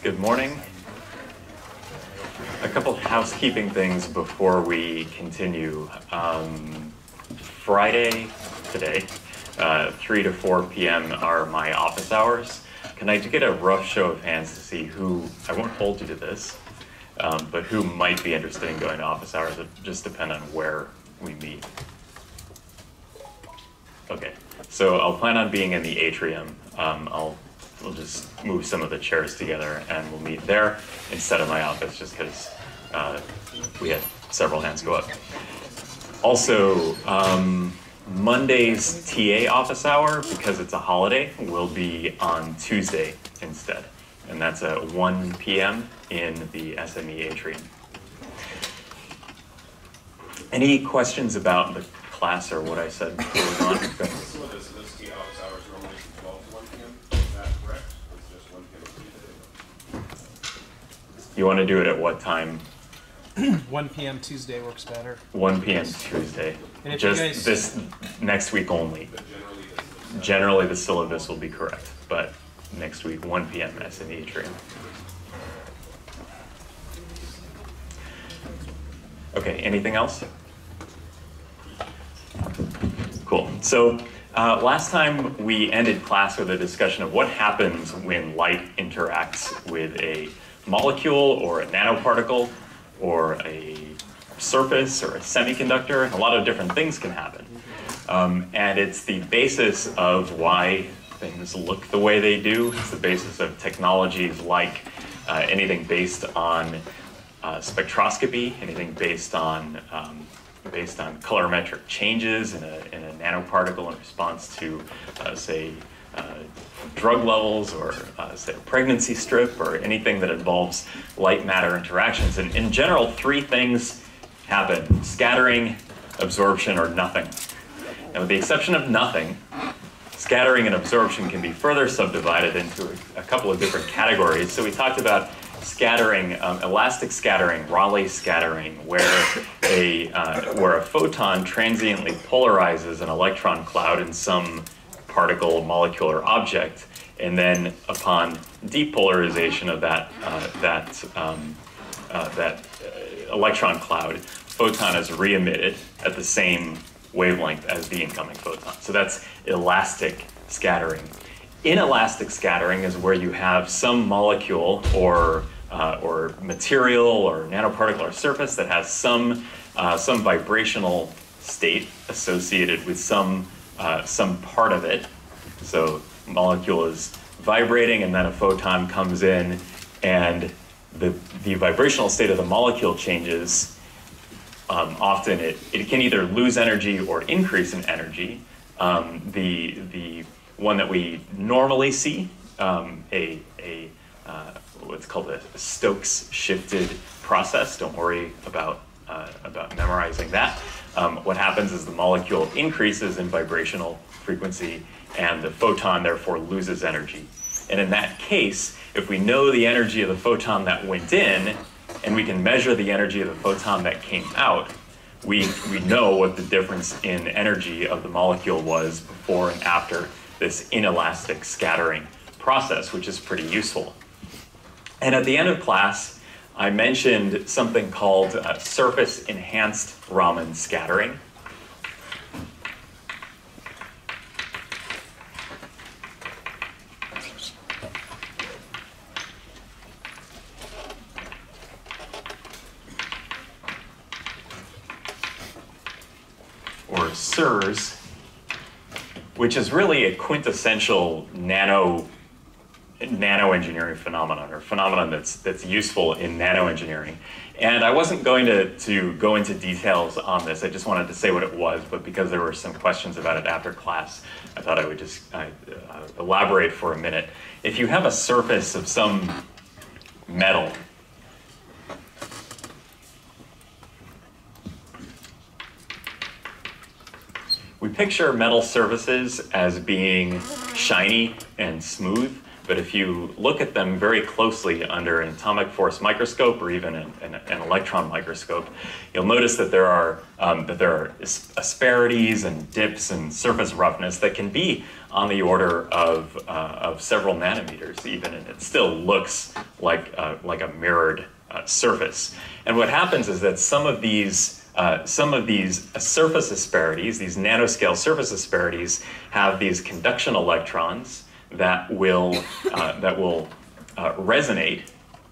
Good morning. A couple housekeeping things before we continue. Um, Friday, today, uh, 3 to 4 p.m. are my office hours. Can I get a rough show of hands to see who, I won't hold you to this, um, but who might be interested in going to office hours? It just depend on where we meet. Okay, so I'll plan on being in the atrium. Um, I'll we'll just move some of the chairs together and we'll meet there instead of my office just because uh, we had several hands go up. Also, um, Monday's TA office hour, because it's a holiday, will be on Tuesday instead. And that's at 1 p.m. in the SME atrium. Any questions about the class or what I said You want to do it at what time? 1 p.m. Tuesday works better. 1 p.m. Tuesday. And if you Just guys- this next week only. Generally, this is. Generally, the syllabus will be correct, but next week, 1 p.m. SME atrium. Okay, anything else? Cool. So uh, last time we ended class with a discussion of what happens when light interacts with a molecule or a nanoparticle or a surface or a semiconductor. A lot of different things can happen. Um, and it's the basis of why things look the way they do. It's the basis of technologies like uh, anything based on uh, spectroscopy, anything based on um, based on colorimetric changes in a, in a nanoparticle in response to, uh, say, uh, drug levels or, uh, say, a pregnancy strip or anything that involves light matter interactions. And in general, three things happen scattering, absorption, or nothing. And with the exception of nothing, scattering and absorption can be further subdivided into a, a couple of different categories. So we talked about scattering, um, elastic scattering, Rayleigh scattering, where a uh, where a photon transiently polarizes an electron cloud in some particle, molecule, or object, and then upon depolarization of that uh, that um, uh, that uh, electron cloud, photon is re-emitted at the same wavelength as the incoming photon. So that's elastic scattering. Inelastic scattering is where you have some molecule or uh, or material or nanoparticle or surface that has some uh, some vibrational state associated with some uh, some part of it. So molecule is vibrating, and then a photon comes in, and the the vibrational state of the molecule changes. Um, often it, it can either lose energy or increase in energy. Um, the the one that we normally see, um, a, a uh, what's called a Stokes shifted process. Don't worry about, uh, about memorizing that. Um, what happens is the molecule increases in vibrational frequency and the photon therefore loses energy. And in that case, if we know the energy of the photon that went in and we can measure the energy of the photon that came out, we, we know what the difference in energy of the molecule was before and after this inelastic scattering process, which is pretty useful. And at the end of class, I mentioned something called uh, surface enhanced Raman scattering. Or SERS, which is really a quintessential nano nano engineering phenomenon or phenomenon that's that's useful in nano engineering. And I wasn't going to, to go into details on this. I just wanted to say what it was, but because there were some questions about it after class, I thought I would just uh, uh, elaborate for a minute. If you have a surface of some metal, we picture metal surfaces as being shiny and smooth, but if you look at them very closely under an atomic force microscope or even an, an, an electron microscope, you'll notice that there are um, that there are asperities and dips and surface roughness that can be on the order of, uh, of several nanometers even, and it still looks like, uh, like a mirrored uh, surface. And what happens is that some of these uh, some of these surface asperities, these nanoscale surface asperities, have these conduction electrons that will, uh, that will uh, resonate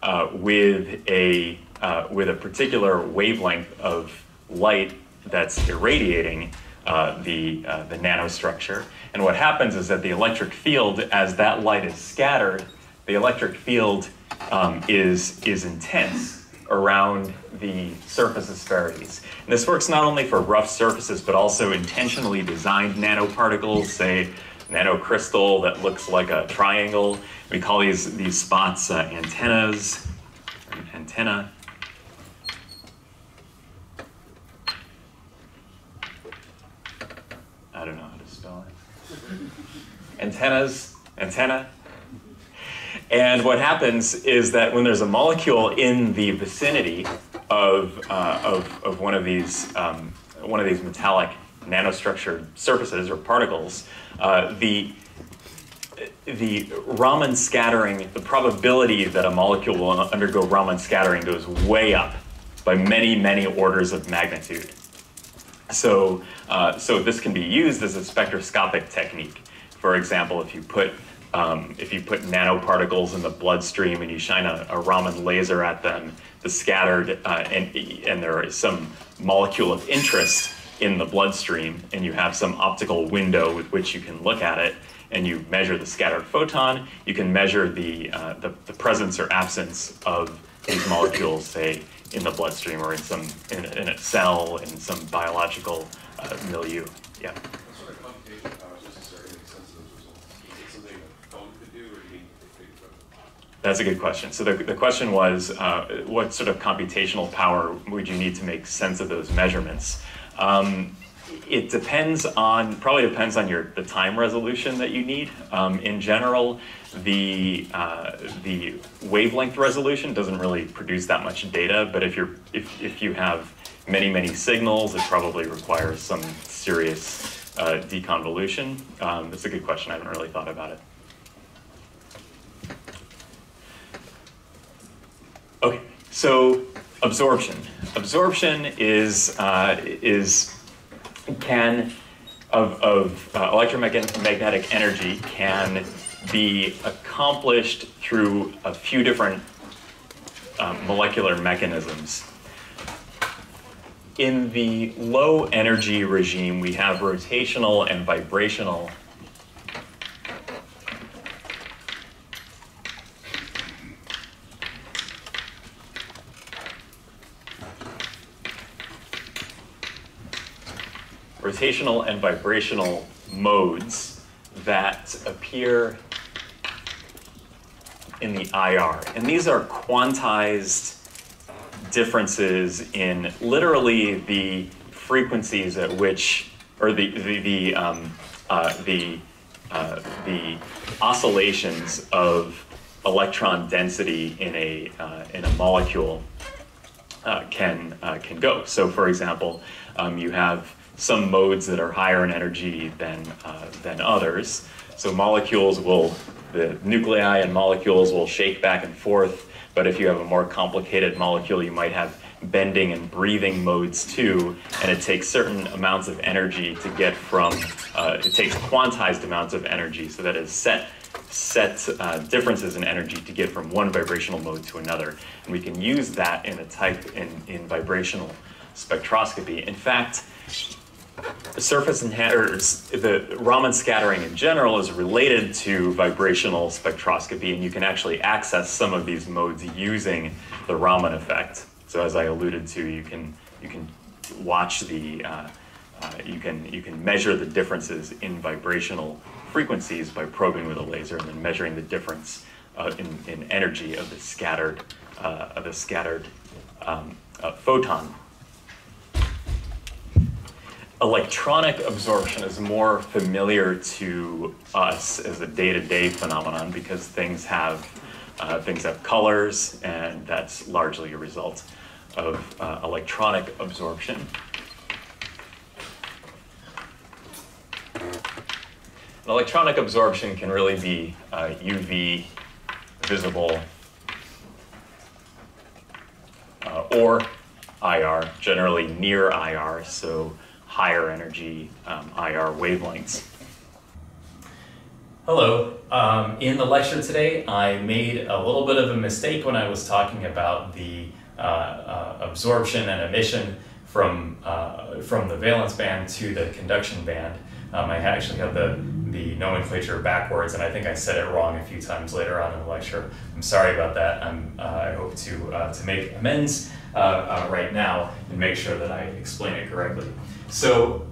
uh, with, a, uh, with a particular wavelength of light that's irradiating uh, the, the nanostructure. And what happens is that the electric field, as that light is scattered, the electric field um, is, is intense around the surface asperities. And this works not only for rough surfaces, but also intentionally designed nanoparticles, say nanocrystal that looks like a triangle. We call these, these spots uh, antennas, antenna. I don't know how to spell it. Antennas, antenna, and what happens is that when there's a molecule in the vicinity of, uh, of, of, one of these um, one of these metallic nanostructured surfaces or particles, uh, the the Raman scattering, the probability that a molecule will undergo Raman scattering goes way up by many, many orders of magnitude. So, uh, so this can be used as a spectroscopic technique. For example, if you put um, if you put nanoparticles in the bloodstream and you shine a, a Raman laser at them, the scattered, uh, and, and there is some molecule of interest in the bloodstream, and you have some optical window with which you can look at it, and you measure the scattered photon, you can measure the, uh, the, the, presence or absence of these molecules, say, in the bloodstream or in some in, in a cell, in some biological uh, milieu. Yeah. That's a good question. So the, the question was, uh, what sort of computational power would you need to make sense of those measurements? Um, it depends on, probably depends on your the time resolution that you need. Um, in general, the uh, the wavelength resolution doesn't really produce that much data. But if you're if if you have many many signals, it probably requires some serious uh, deconvolution. Um, that's a good question. I haven't really thought about it. Okay, so absorption. Absorption is uh, is can of, of uh, electromagnetic energy can be accomplished through a few different uh, molecular mechanisms. In the low energy regime, we have rotational and vibrational rotational and vibrational modes that appear in the IR. And these are quantized differences in literally the frequencies at which, or the, the, the, um, uh, the, uh, the oscillations of electron density in a, uh, in a molecule uh, can, uh, can go. So for example, um, you have some modes that are higher in energy than, uh, than others. So molecules will, the nuclei and molecules will shake back and forth, but if you have a more complicated molecule, you might have bending and breathing modes too, and it takes certain amounts of energy to get from, uh, it takes quantized amounts of energy, so that is set set uh, differences in energy to get from one vibrational mode to another. And we can use that in a type in, in vibrational spectroscopy. In fact, surface enhancers, the Raman scattering in general is related to vibrational spectroscopy, and you can actually access some of these modes using the Raman effect. So as I alluded to, you can you can watch the uh, uh, you can you can measure the differences in vibrational frequencies by probing with a laser and then measuring the difference uh, in, in energy of the scattered uh, of the scattered um, uh, photon electronic absorption is more familiar to us as a day-to-day phenomenon because things have uh, things have colors, and that's largely a result of uh, electronic absorption. And electronic absorption can really be uh, UV, visible, uh, or IR, generally near IR, so higher energy um, IR wavelengths. Hello. Um, in the lecture today, I made a little bit of a mistake when I was talking about the uh, uh, absorption and emission from, uh, from the valence band to the conduction band. Um, I actually have the, the nomenclature backwards, and I think I said it wrong a few times later on in the lecture. I'm sorry about that. Uh, I hope to, uh, to make amends uh, right now and make sure that I explain it correctly. So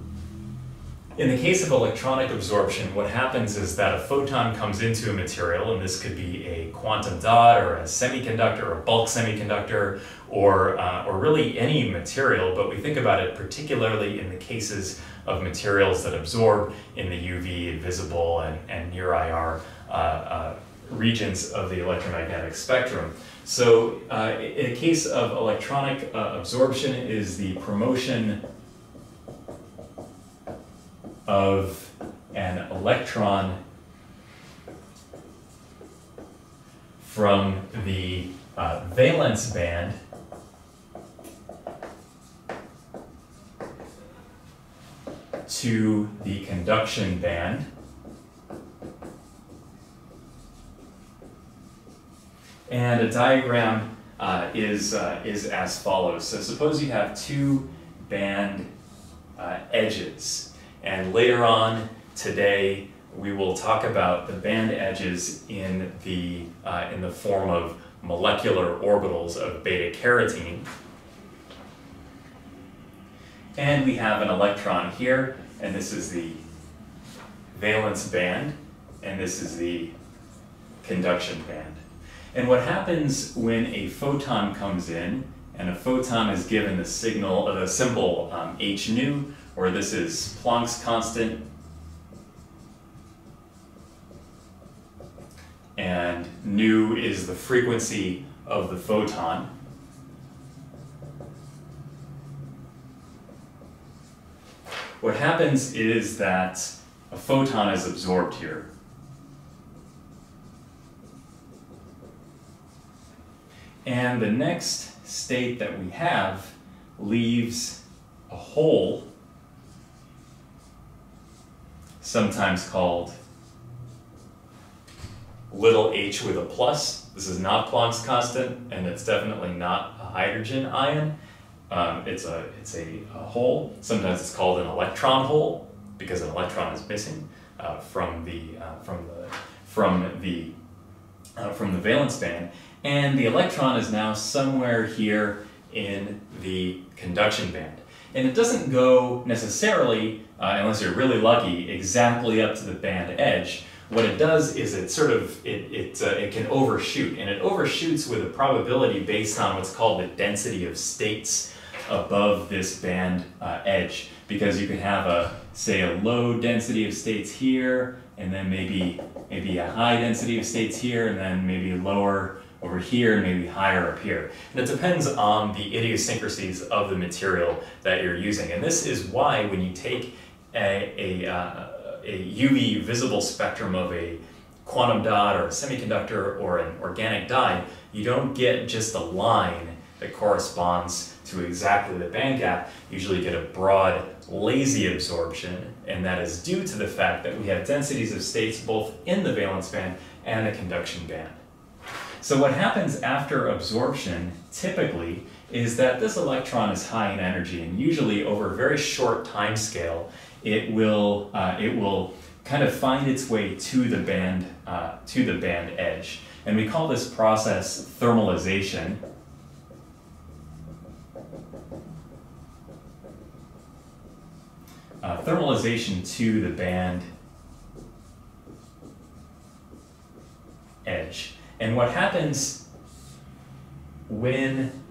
in the case of electronic absorption, what happens is that a photon comes into a material, and this could be a quantum dot or a semiconductor, or a bulk semiconductor, or, uh, or really any material, but we think about it particularly in the cases of materials that absorb in the UV, visible, and, and near IR uh, uh, regions of the electromagnetic spectrum. So uh, in a case of electronic uh, absorption is the promotion of an electron from the uh, valence band to the conduction band. And a diagram uh, is, uh, is as follows. So suppose you have two band uh, edges. And later on today, we will talk about the band edges in the, uh, in the form of molecular orbitals of beta carotene. And we have an electron here, and this is the valence band, and this is the conduction band. And what happens when a photon comes in, and a photon is given the signal, of the symbol um, h nu, where this is Planck's constant, and nu is the frequency of the photon. What happens is that a photon is absorbed here. And the next state that we have leaves a hole sometimes called little h with a plus. This is not Planck's constant, and it's definitely not a hydrogen ion. Um, it's a, it's a, a, hole. Sometimes it's called an electron hole because an electron is missing uh, from the, uh, from the, from the, uh, from the valence band. And the electron is now somewhere here in the conduction band. And it doesn't go necessarily uh, unless you're really lucky, exactly up to the band edge. What it does is it sort of, it, it, uh, it can overshoot, and it overshoots with a probability based on what's called the density of states above this band uh, edge. Because you can have a, say, a low density of states here, and then maybe, maybe a high density of states here, and then maybe lower over here and maybe higher up here. And it depends on the idiosyncrasies of the material that you're using. And this is why when you take a, a, uh, a UV visible spectrum of a quantum dot or a semiconductor or an organic dye, you don't get just a line that corresponds to exactly the band gap. You usually get a broad, lazy absorption, and that is due to the fact that we have densities of states both in the valence band and the conduction band. So what happens after absorption, typically, is that this electron is high in energy, and usually over a very short time scale, it will, uh, it will kind of find its way to the band, uh, to the band edge. And we call this process thermalization. Uh, thermalization to the band edge. And what happens when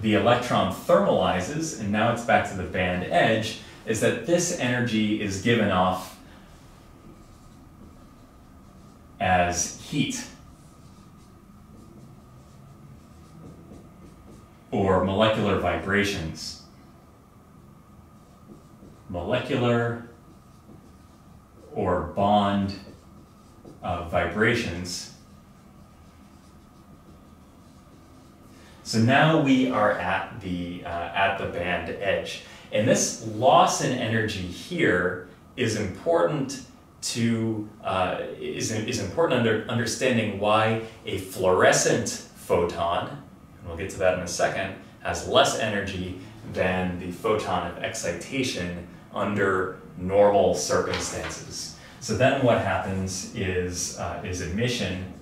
the electron thermalizes, and now it's back to the band edge, is that this energy is given off as heat. Or molecular vibrations. Molecular or bond vibrations. So now we are at the, uh, at the band edge. And this loss in energy here is important to, uh, is, is important under understanding why a fluorescent photon, and we'll get to that in a second, has less energy than the photon of excitation under normal circumstances. So then what happens is, uh, is emission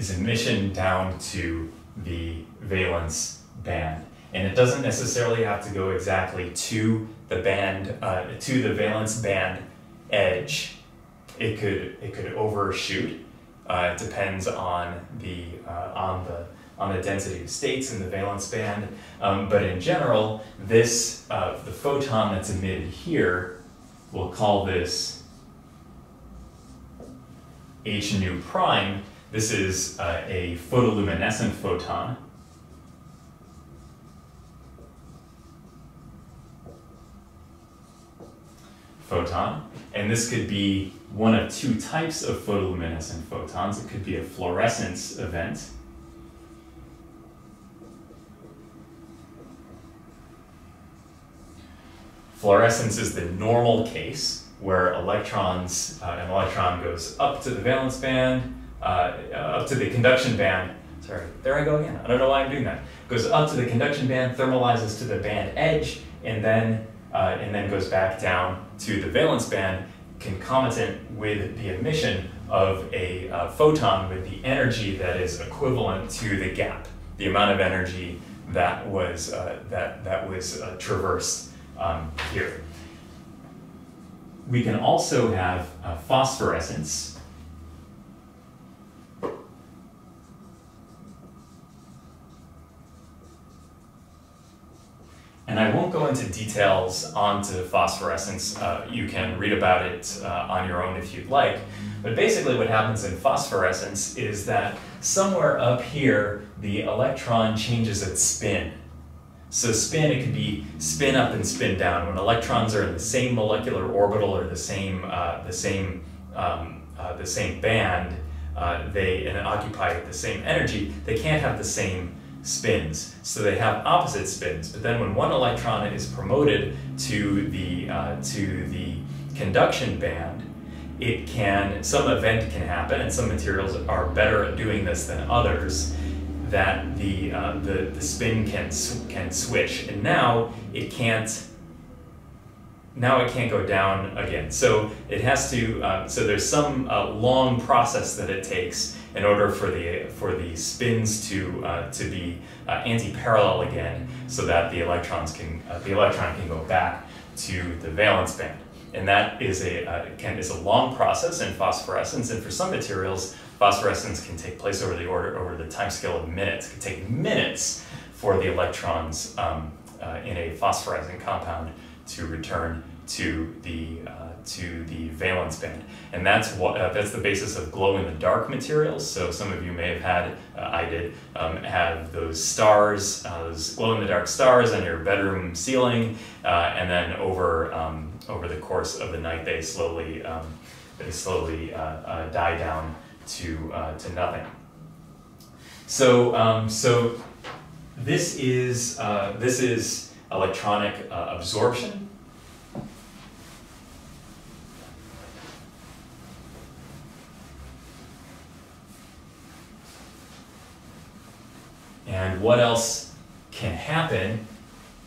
is emission down to the valence band. And it doesn't necessarily have to go exactly to the band, uh, to the valence band edge. It could, it could overshoot. Uh, it depends on the, uh, on the, on the density of states in the valence band. Um, but in general, this, uh, the photon that's emitted here, we'll call this h nu prime. This is uh, a photoluminescent photon. Photon. And this could be one of two types of photoluminescent photons. It could be a fluorescence event. Fluorescence is the normal case where electrons, uh, an electron goes up to the valence band, up to the conduction band. Sorry, there I go again. I don't know why I'm doing that. Goes up to the conduction band, thermalizes to the band edge, and then uh, and then goes back down to the valence band, concomitant with the emission of a uh, photon with the energy that is equivalent to the gap, the amount of energy that was uh, that that was uh, traversed um, here. We can also have uh, phosphorescence. And I won't go into details onto phosphorescence. Uh, you can read about it uh, on your own if you'd like. But basically, what happens in phosphorescence is that somewhere up here, the electron changes its spin. So spin, it could be spin up and spin down. When electrons are in the same molecular orbital or the same, uh, the same, um, uh, the same band, uh, they and occupy the same energy, they can't have the same spins. So they have opposite spins. But then when one electron is promoted to the uh, to the conduction band, it can some event can happen, and some materials are better at doing this than others that the, uh, the, the spin can, can switch. And now it can't, now it can't go down again. So it has to, uh, so there's some uh, long process that it takes in order for the, for the spins to, uh, to be uh, anti-parallel again so that the electrons can, uh, the electron can go back to the valence band. And that is a, uh, can, is a long process in phosphorescence, and for some materials, phosphorescence can take place over the order over the time scale of minutes. It can take minutes for the electrons um, uh, in a phosphorizing compound to return to the uh, to the valence band, and that's what uh, that's the basis of glow in the dark materials. So some of you may have had, uh, I did, um, have those stars, uh, those glow in the dark stars on your bedroom ceiling, uh, and then over um, over the course of the night they slowly um, they slowly uh, die down to uh, to nothing. So um, so this is uh, this is electronic uh, absorption. And what else can happen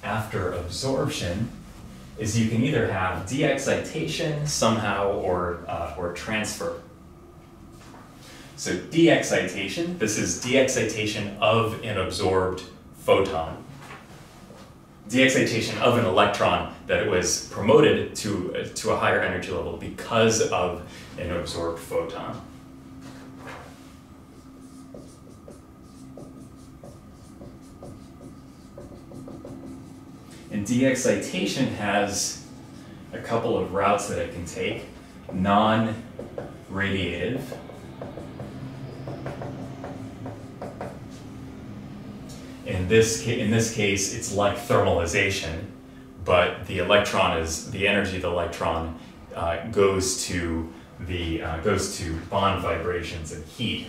after absorption is you can either have de-excitation somehow or, uh, or transfer. So de-excitation, this is de-excitation of an absorbed photon. De-excitation of an electron that was promoted to, to a higher energy level because of an absorbed photon. De-excitation has a couple of routes that it can take. Non-radiative. In this, in this case, it's like thermalization, but the electron is, the energy of the electron uh, goes to the, uh, goes to bond vibrations and heat.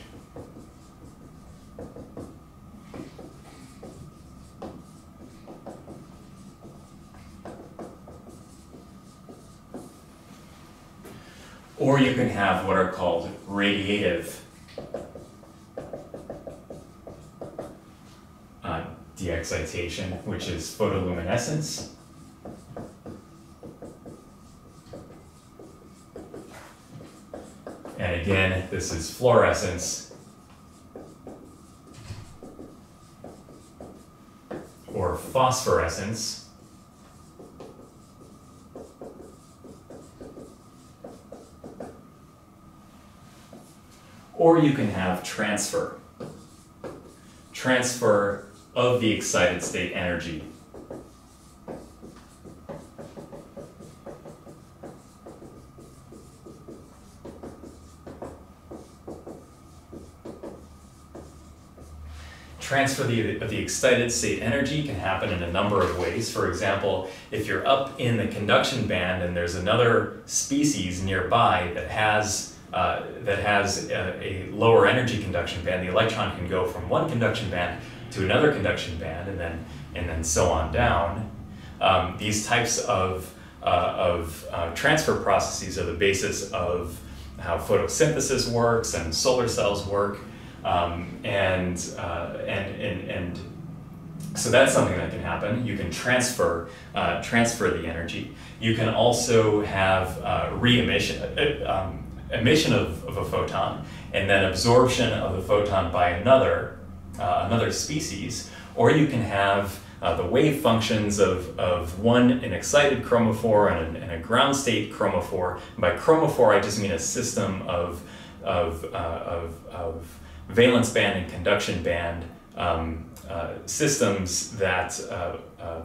Or you can have what are called radiative uh, de-excitation, which is photoluminescence. And again, this is fluorescence or phosphorescence. Or you can have transfer. Transfer of the excited state energy. Transfer the, of the excited state energy can happen in a number of ways. For example, if you're up in the conduction band and there's another species nearby that has uh, that has a, a, lower energy conduction band, the electron can go from one conduction band to another conduction band, and then and then so on down. Um, these types of uh, of uh, transfer processes are the basis of how photosynthesis works and solar cells work, um, and, uh, and and and so that's something that can happen. You can transfer uh, transfer the energy. You can also have re-emission. Um, emission of, of a photon and then absorption of the photon by another, uh, another species, or you can have uh, the wave functions of, of one, an excited chromophore and a, and a ground state chromophore. And by chromophore, I just mean a system of, of, uh, of, of valence band and conduction band um, uh, systems that, uh, uh,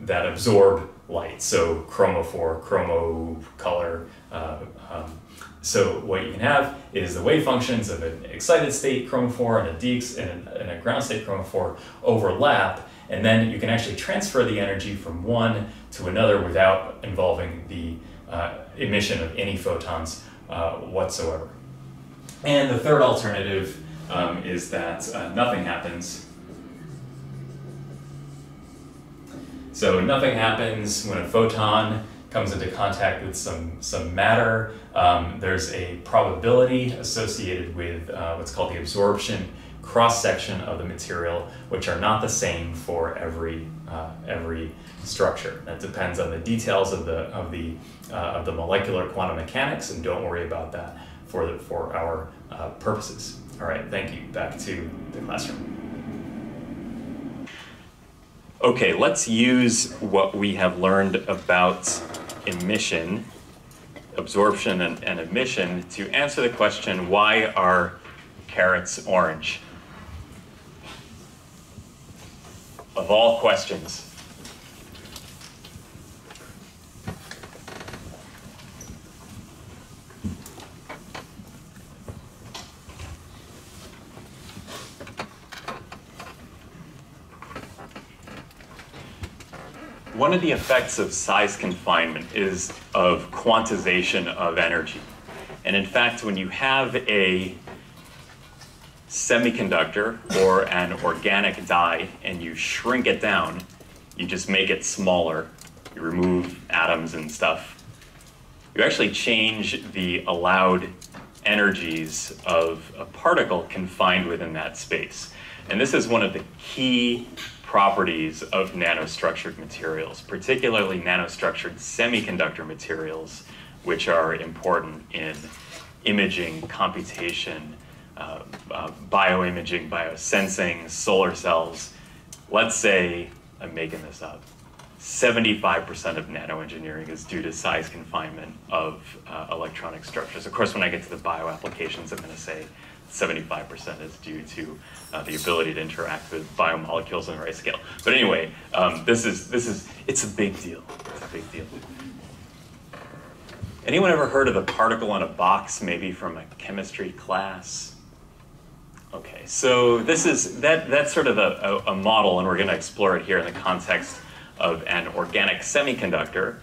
that absorb light. So chromophore, chromo color, um, so what you can have is the wave functions of an excited state chromophore and a, de- and and a ground state chromophore overlap, and then you can actually transfer the energy from one to another without involving the uh, emission of any photons uh, whatsoever. And the third alternative um, is that uh, nothing happens. So nothing happens when a photon comes into contact with some, some matter, um, there's a probability associated with uh, what's called the absorption cross-section of the material, which are not the same for every, uh, every structure. That depends on the details of the, of, the, uh, of the molecular quantum mechanics, and don't worry about that for, the, for our uh, purposes. All right, thank you. Back to the classroom. Okay, let's use what we have learned about emission, absorption and, and emission to answer the question, why are carrots orange? Of all questions, One of the effects of size confinement is of quantization of energy. And in fact, when you have a semiconductor or an organic dye and you shrink it down, you just make it smaller, you remove atoms and stuff, you actually change the allowed energies of a particle confined within that space. And this is one of the key properties of nanostructured materials, particularly nanostructured semiconductor materials, which are important in imaging, computation, uh, uh, bioimaging, biosensing, solar cells. let's say, I'm making this up, 75% of nanoengineering is due to size confinement of uh, electronic structures. Of course, when I get to the bio applications, I'm going to say 75% is due to uh, the ability to interact with biomolecules on the right scale. But anyway, um, this is this is it's a big deal. It's a big deal. Anyone ever heard of the particle in a box, maybe from a chemistry class? Okay, so this is that that's sort of a, a, a model, and we're going to explore it here in the context of an organic semiconductor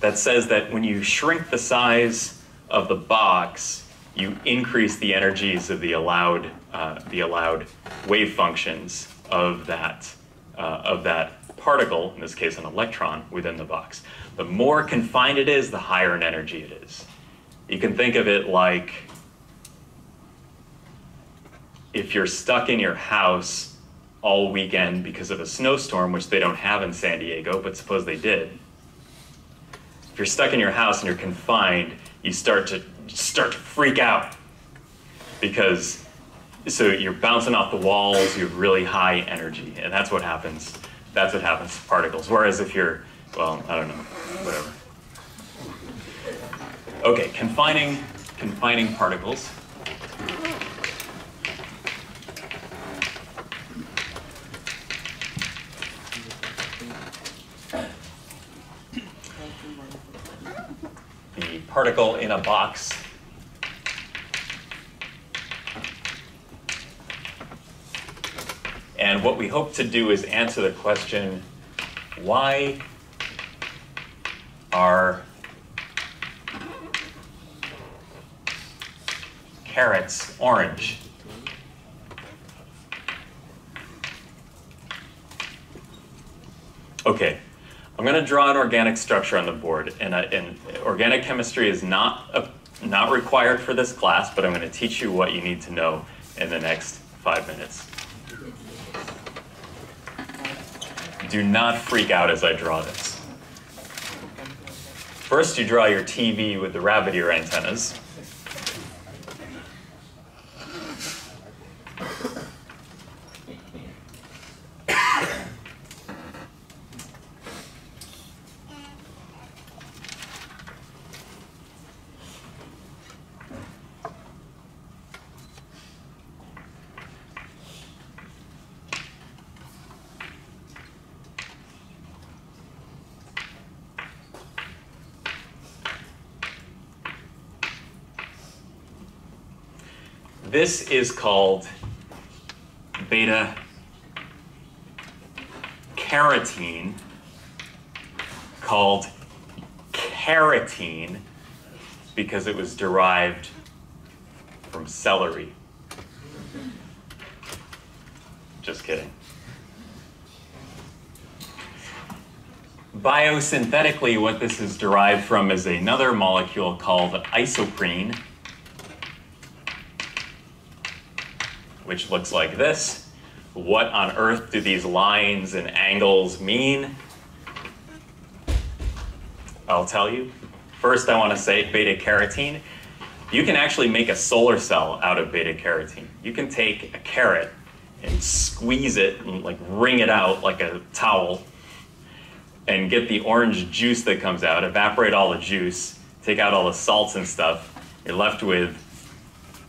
that says that when you shrink the size of the box, you increase the energies of the allowed uh, the allowed wave functions of that uh, of that particle, in this case an electron, within the box. The more confined it is, the higher in energy it is. You can think of it like if you're stuck in your house all weekend because of a snowstorm, which they don't have in San Diego, but suppose they did. If you're stuck in your house and you're confined, you start to start to freak out because so you're bouncing off the walls, you have really high energy, and that's what happens. That's what happens to particles. Whereas if you're, well, I don't know, whatever. Okay, confining confining particles. The particle in a box And what we hope to do is answer the question, why are carrots orange? Okay, I'm going to draw an organic structure on the board, and, uh, and organic chemistry is not, a, not required for this class, but I'm going to teach you what you need to know in the next five minutes. Do not freak out as I draw this. First, you draw your TV with the rabbit ear antennas. This is called beta carotene, called carotene because it was derived from celery. Just kidding. Biosynthetically, what this is derived from is another molecule called isoprene, which looks like this. What on earth do these lines and angles mean? I'll tell you. First, I want to say beta carotene. You can actually make a solar cell out of beta carotene. You can take a carrot and squeeze it and like wring it out like a towel and get the orange juice that comes out, evaporate all the juice, take out all the salts and stuff. You're left with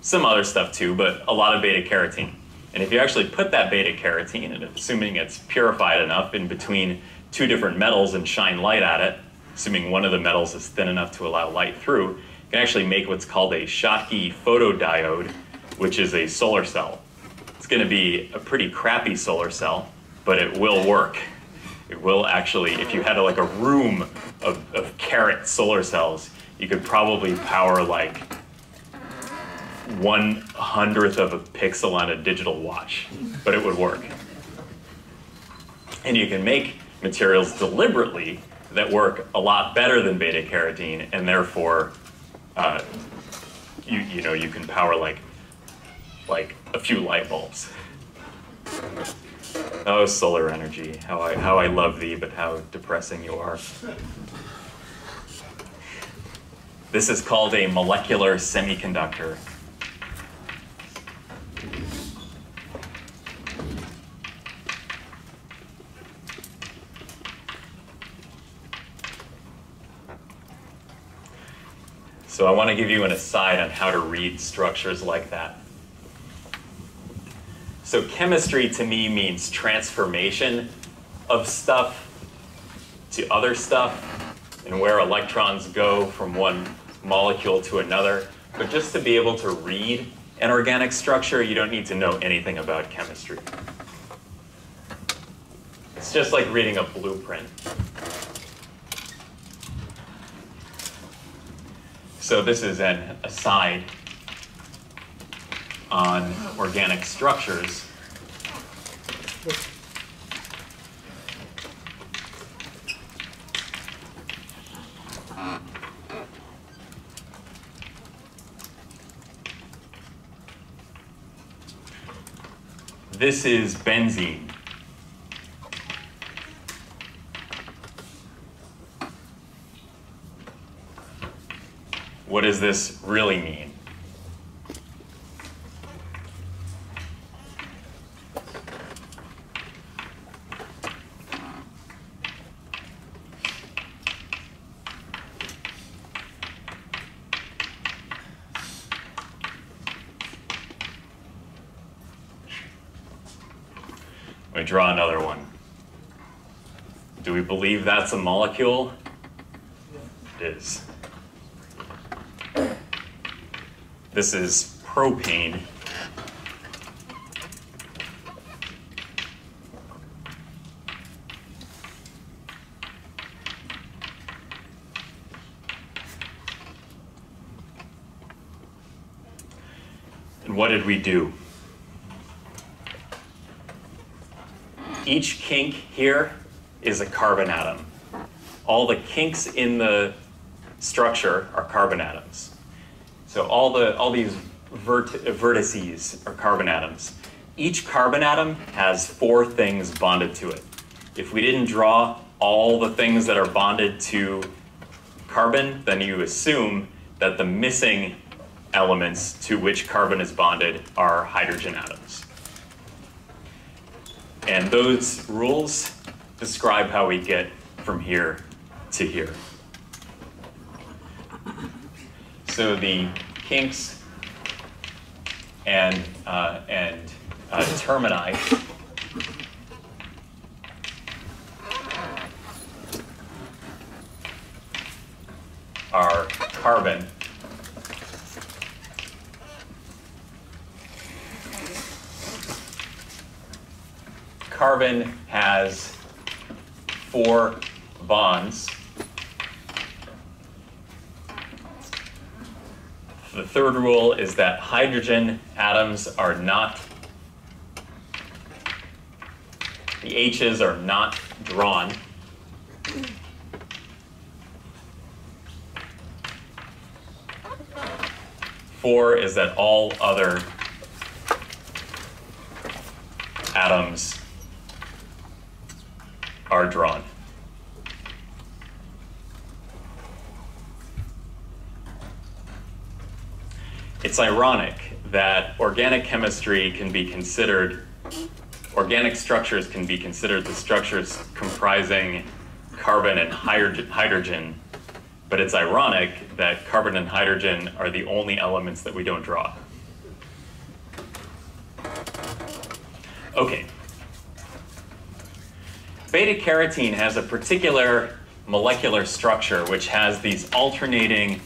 some other stuff too, but a lot of beta carotene. And if you actually put that beta carotene, and assuming it's purified enough in between two different metals and shine light at it, assuming one of the metals is thin enough to allow light through, you can actually make what's called a Schottky photodiode, which is a solar cell. It's going to be a pretty crappy solar cell, but it will work. It will actually, if you had a, like a room of, of carrot solar cells, you could probably power like one hundredth of a pixel on a digital watch, but it would work. And you can make materials deliberately that work a lot better than beta carotene, and therefore, uh, you you know you can power like like a few light bulbs. Oh, solar energy! How I how I love thee, but how depressing you are. This is called a molecular semiconductor. So I want to give you an aside on how to read structures like that. So chemistry to me means transformation of stuff to other stuff and where electrons go from one molecule to another. But just to be able to read an organic structure, you don't need to know anything about chemistry. It's just like reading a blueprint. So this is an aside on organic structures. This is benzene. What does this really mean? Me draw another one. Do we believe that's a molecule? It is. This is propane. And what did we do? Each kink here is a carbon atom. All the kinks in the structure are carbon atoms. So all the all these vert, vertices are carbon atoms. Each carbon atom has four things bonded to it. If we didn't draw all the things that are bonded to carbon, then you assume that the missing elements to which carbon is bonded are hydrogen atoms. And those rules describe how we get from here to here. So the kinks and, uh, and uh, termini are carbon. Carbon has four bonds. The third rule is that hydrogen atoms are not, the H's are not drawn. Four is that all other atoms are drawn. It's ironic that organic chemistry can be considered, organic structures can be considered the structures comprising carbon and hydrogen, but it's ironic that carbon and hydrogen are the only elements that we don't draw. Okay. Beta carotene has a particular molecular structure which has these alternating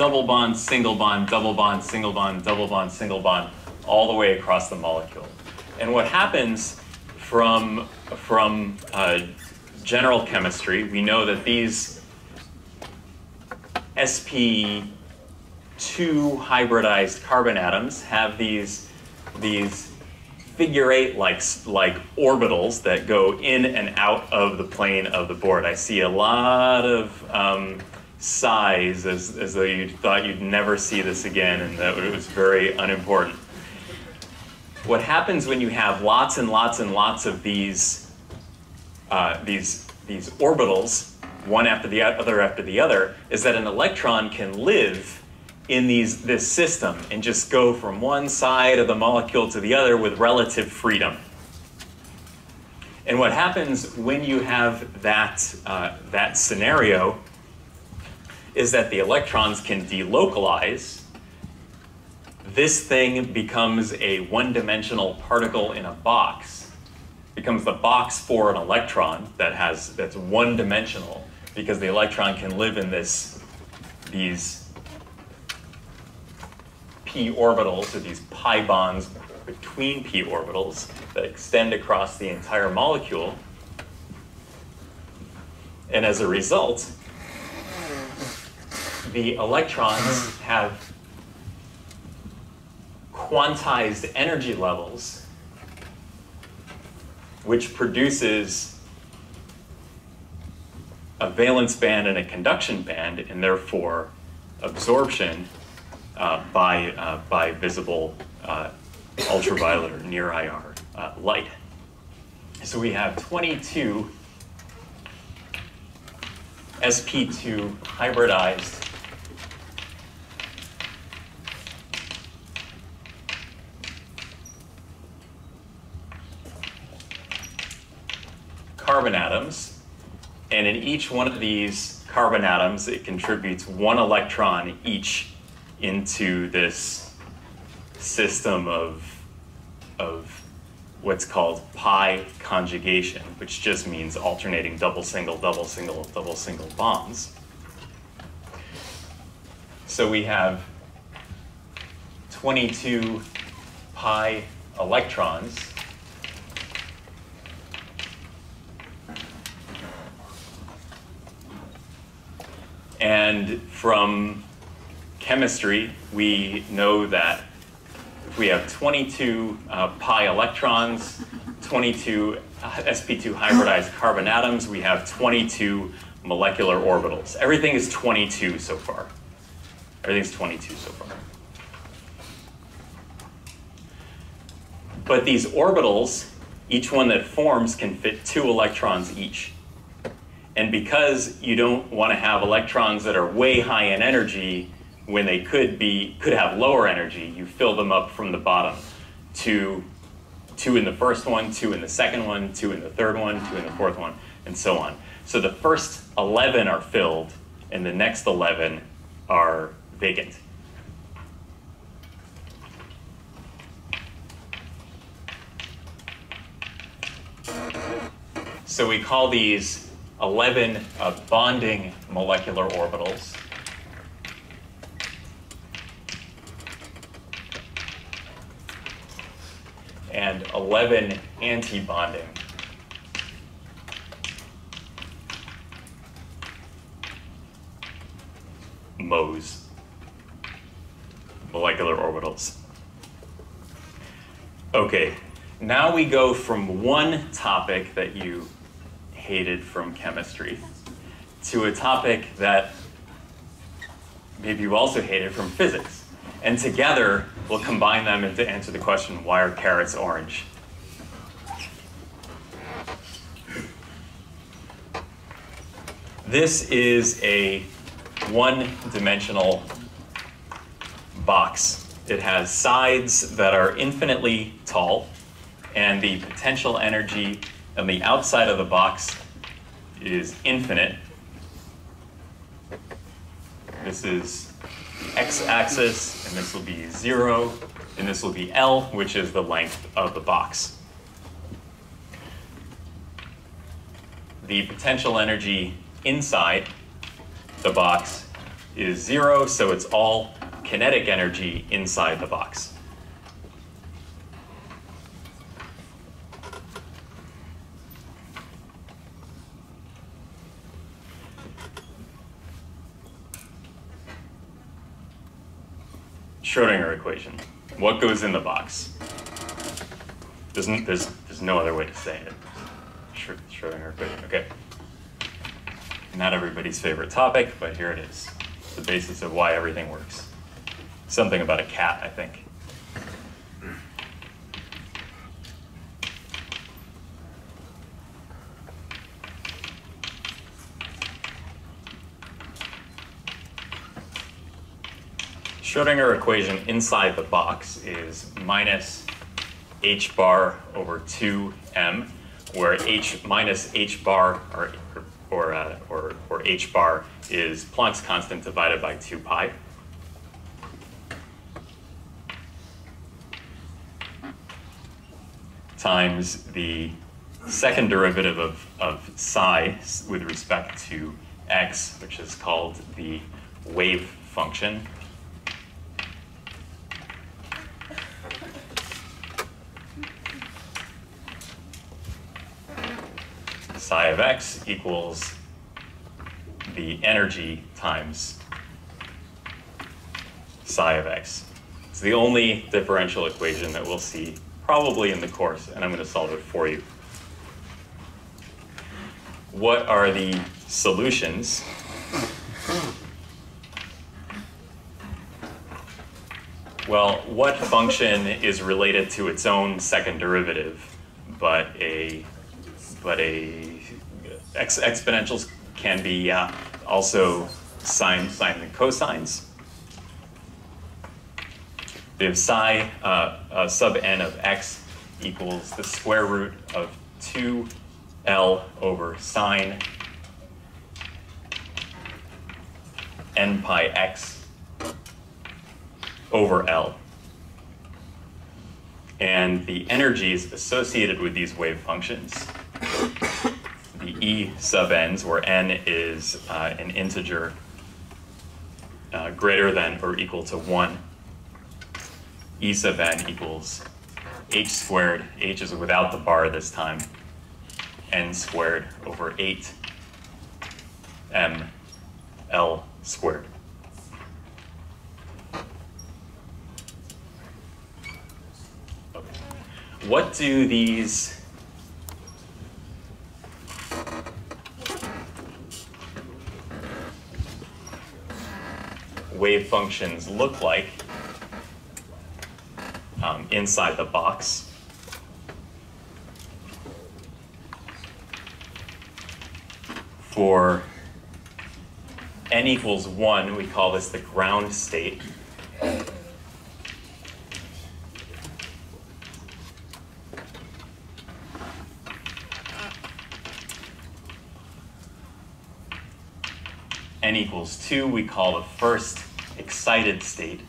double bond, single bond, double bond, single bond, double bond, single bond, all the way across the molecule. And what happens from, from uh, general chemistry, we know that these sp2 hybridized carbon atoms have these, these figure eight like, like orbitals that go in and out of the plane of the board. I see a lot of um, sighs as, as though you thought you'd never see this again and that it was very unimportant. What happens when you have lots and lots and lots of these, uh, these, these orbitals, one after the other after the other, is that an electron can live in these, this system and just go from one side of the molecule to the other with relative freedom. And what happens when you have that, uh, that scenario is that the electrons can delocalize. This thing becomes a one-dimensional particle in a box, becomes the box for an electron that has that's one-dimensional because the electron can live in this these p orbitals or these pi bonds between p orbitals that extend across the entire molecule. And as a result, the electrons have quantized energy levels, which produces a valence band and a conduction band, and therefore absorption uh, by, uh, by visible uh, ultraviolet or near IR uh, light. So we have 22 sp2 hybridized carbon atoms. And in each one of these carbon atoms, it contributes one electron each into this system of, of what's called pi conjugation, which just means alternating double single, double single, double single bonds. So we have 22 pi electrons And from chemistry, we know that if we have 22 uh, pi electrons, 22 sp2 hybridized carbon atoms, we have 22 molecular orbitals. Everything is 22 so far. Everything's 22 so far. But these orbitals, each one that forms can fit two electrons each. And because you don't want to have electrons that are way high in energy when they could be could have lower energy, you fill them up from the bottom. Two, two in the first one, two in the second one, two in the third one, two in the fourth one, and so on. So the first 11 are filled, and the next 11 are vacant. So we call these 11 uh, bonding molecular orbitals. And 11 anti-bonding. MOS, molecular orbitals. Okay, now we go from one topic that you hated from chemistry to a topic that maybe you also hated from physics. And together, we'll combine them to answer the question, why are carrots orange? This is a one-dimensional box. It has sides that are infinitely tall, and the potential energy on the outside of the box is infinite. This is the x-axis, and this will be zero, and this will be L, which is the length of the box. The potential energy inside the box is zero, so it's all kinetic energy inside the box. Schrodinger equation. What goes in the box? There's, there's, there's no other way to say it. Schrodinger equation, okay. Not everybody's favorite topic, but here it is. It's the basis of why everything works. Something about a cat, I think. Schrodinger equation inside the box is minus h bar over 2m, where h minus h bar, or, or uh, or, or h bar is Planck's constant divided by 2 pi. times the second derivative of, of psi with respect to x, which is called the wave function. Psi of x equals the energy times psi of x. It's the only differential equation that we'll see probably in the course, and I'm going to solve it for you. What are the solutions? Well, what function is related to its own second derivative, but a but a ex exponentials can be uh, also sine, sine, and cosines. We have psi uh, uh, sub n of x equals the square root of 2l over sine n pi x over L. And the energies associated with these wave functions, the E sub n's, where n is uh, an integer uh, greater than or equal to 1, E sub n equals h squared, h is without the bar this time, n squared over 8 m l squared. Okay. What do these wave functions look like um, inside the box? For n equals 1, we call this the ground state. n equals 2, we call the first excited state.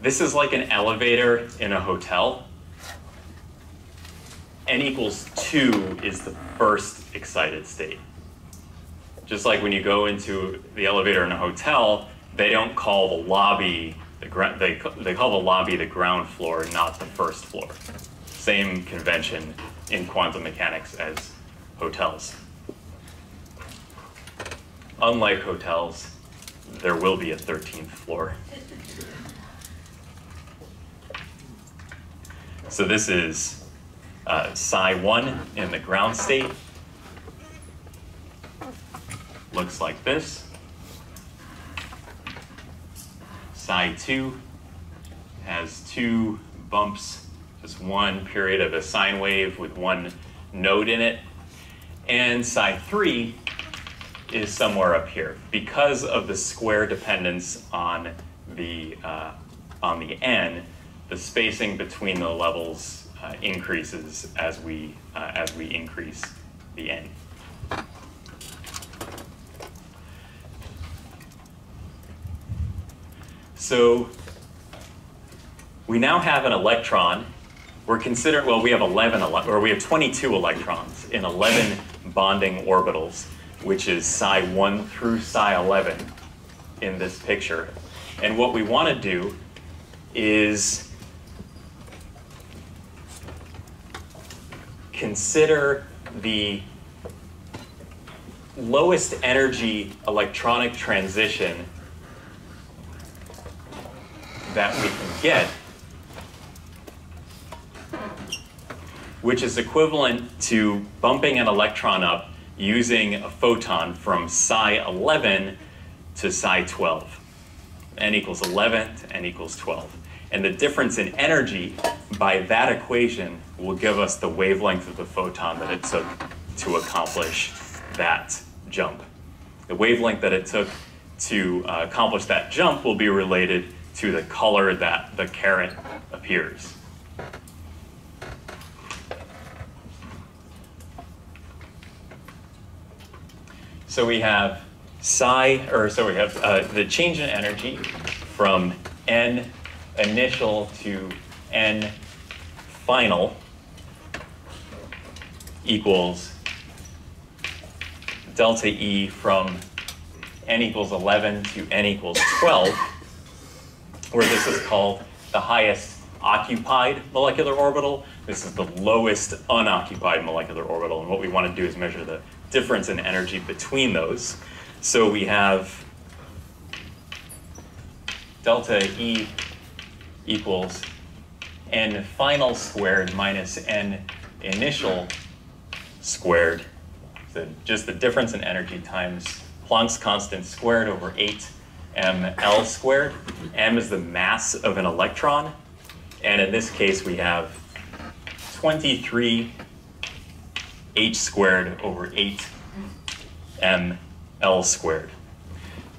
This is like an elevator in a hotel. n equals 2 is the first excited state. Just like when you go into the elevator in a hotel, they don't call the lobby, the they, they call the lobby the ground floor, not the first floor. Same convention in quantum mechanics as hotels. Unlike hotels, there will be a 13th floor. So this is uh, psi 1 in the ground state. Looks like this. Psi 2 has two bumps, just one period of a sine wave with one node in it. And psi 3 is somewhere up here. Because of the square dependence on the, uh, on the n, the spacing between the levels uh, increases as we, uh, as we increase the n. So we now have an electron. We're considering, well, we have 11, or we have 22 electrons in 11 bonding orbitals, which is psi 1 through psi 11 in this picture. And what we want to do is consider the lowest energy electronic transition that we can get, which is equivalent to bumping an electron up using a photon from psi 11 to psi 12. n equals 11 to n equals 12. And the difference in energy by that equation will give us the wavelength of the photon that it took to accomplish that jump. The wavelength that it took to uh, accomplish that jump will be related to the color that the carrot appears. So we have psi, or so we have uh, the change in energy from n initial to n final equals delta E from n equals 11 to n equals 12, where this is called the highest occupied molecular orbital. This is the lowest unoccupied molecular orbital. And what we want to do is measure the difference in energy between those. So we have delta E equals n final squared minus n initial squared. So just the difference in energy times Planck's constant squared over 8 ml squared. m is the mass of an electron. And in this case, we have 23 h squared over 8 ml squared.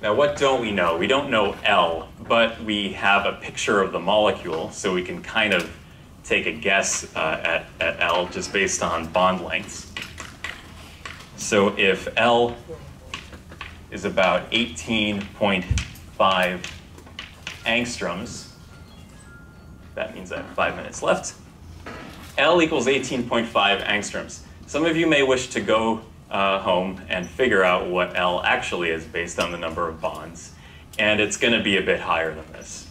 Now, what don't we know? We don't know L, but we have a picture of the molecule, so we can kind of take a guess uh, at, at L just based on bond lengths. So if L is about 18.5 angstroms, that means I have five minutes left. L equals 18.5 angstroms. Some of you may wish to go uh, home and figure out what L actually is based on the number of bonds, and it's going to be a bit higher than this.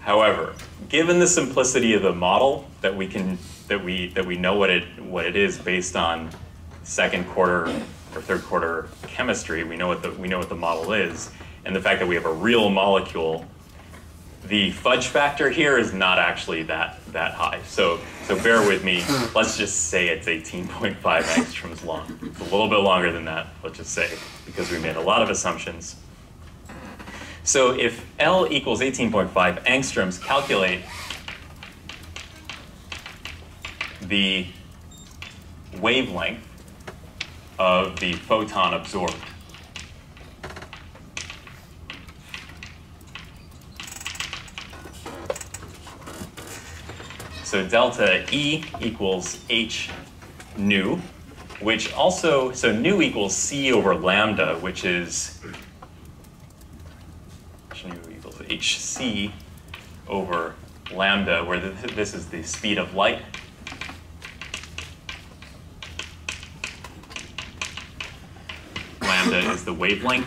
However, given the simplicity of the model that we can that we that we know what it what it is based on second quarter or third quarter chemistry, we know what the we know what the model is, and the fact that we have a real molecule the fudge factor here is not actually that that high. So so bear with me. Hmm. Let's just say it's 18.5 angstroms long. It's a little bit longer than that, let's just say, because we made a lot of assumptions. So if L equals 18.5 angstroms, calculate the wavelength of the photon absorbed. So delta E equals H nu, which also, so nu equals C over lambda, which is nu equals HC over lambda, where this is the speed of light. Lambda is the wavelength.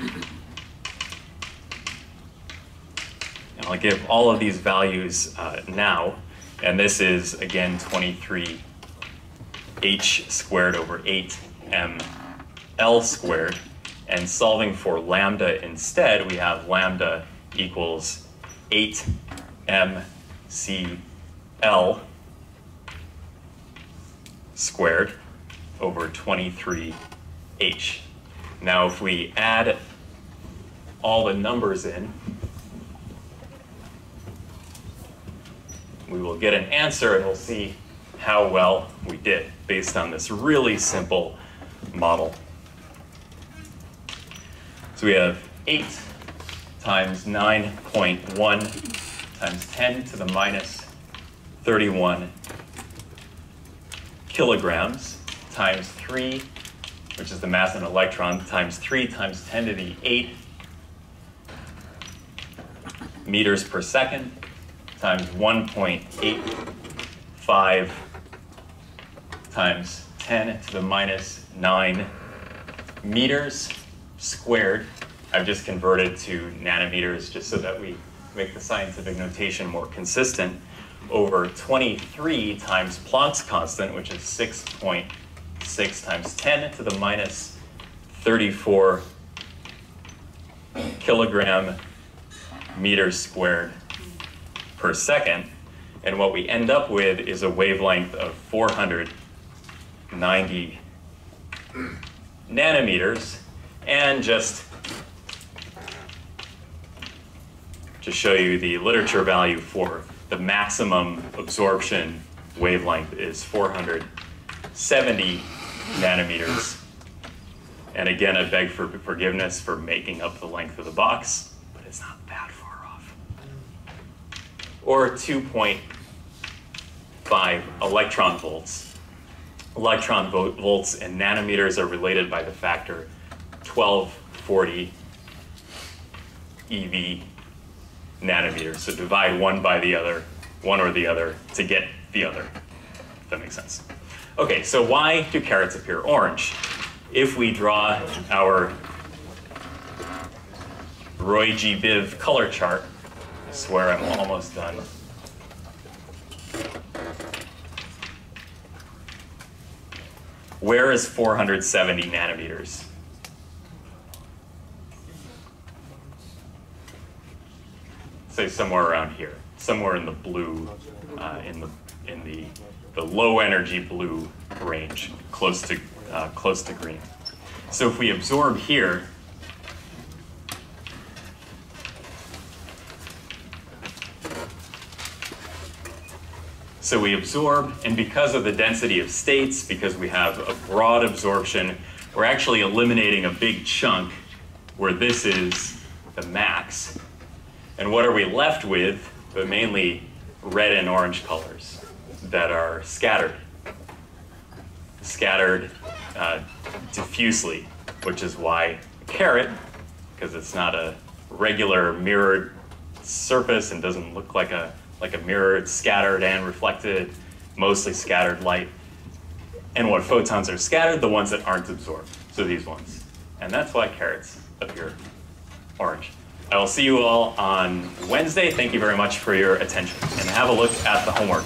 And I'll give all of these values uh, now. And this is, again, 23 h squared over 8 m l squared. And solving for lambda instead, we have lambda equals 8 m c l squared over 23h. Now, if we add all the numbers in, we will get an answer and we'll see how well we did based on this really simple model. So we have 8 times 9.1 times 10 to the minus 31 kilograms times 3, which is the mass of an electron, times 3 times 10 to the 8 meters per second times 1.85 times 10 to the minus 9 meters squared. I've just converted to nanometers just so that we make the scientific notation more consistent over 23 times Planck's constant, which is 6.6 times 10 to the minus 34 kilogram meters squared per second. And what we end up with is a wavelength of 490 nanometers. And just to show you the literature value for the maximum absorption wavelength is 470 nanometers. And again, I beg for forgiveness for making up the length of the box, but it's not. Or 2.5 electron volts. Electron vo- volts and nanometers are related by the factor 1240 EV nanometers. So divide one by the other, one or the other, to get the other. If that makes sense. Okay, so why do carrots appear orange? If we draw our Roy G. Biv color chart, swear I'm almost done. Where is 470 nanometers? Say somewhere around here, somewhere in the blue, uh, in the in the the low energy blue range, close to uh, close to green. So if we absorb here, So we absorb, and because of the density of states, because we have a broad absorption, we're actually eliminating a big chunk where this is the max. And what are we left with? But mainly red and orange colors that are scattered. Scattered uh, diffusely, which is why carrot, because it's not a regular mirrored surface and doesn't look like a like a mirror. It's scattered and reflected, mostly scattered light. And what photons are scattered? The ones that aren't absorbed. So these ones. And that's why carrots appear orange. I will see you all on Wednesday. Thank you very much for your attention. And have a look at the homework.